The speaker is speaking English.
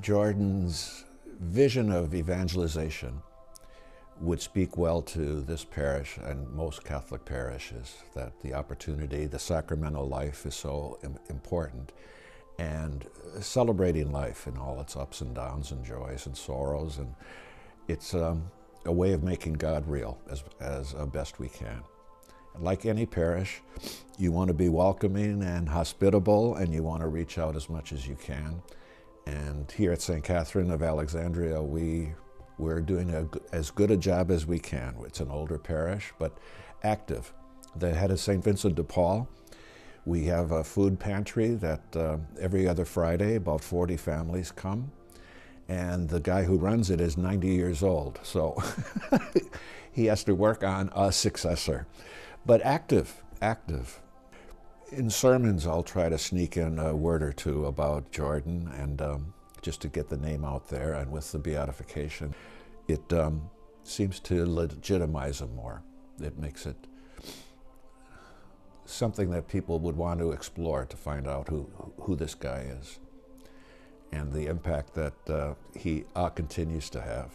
Jordan's vision of evangelization would speak well to this parish and most Catholic parishes that the opportunity, the sacramental life is so important and celebrating life in all its ups and downs and joys and sorrows and it's um, a way of making God real as, as uh, best we can. Like any parish, you want to be welcoming and hospitable and you want to reach out as much as you can. And here at St. Catherine of Alexandria, we we're doing a, as good a job as we can. It's an older parish, but active. The head of St. Vincent de Paul, we have a food pantry that uh, every other Friday about 40 families come. And the guy who runs it is 90 years old, so he has to work on a successor. But active, active. In sermons, I'll try to sneak in a word or two about Jordan and um, just to get the name out there. And with the beatification, it um, seems to legitimize him more. It makes it something that people would want to explore to find out who, who this guy is and the impact that uh, he uh, continues to have.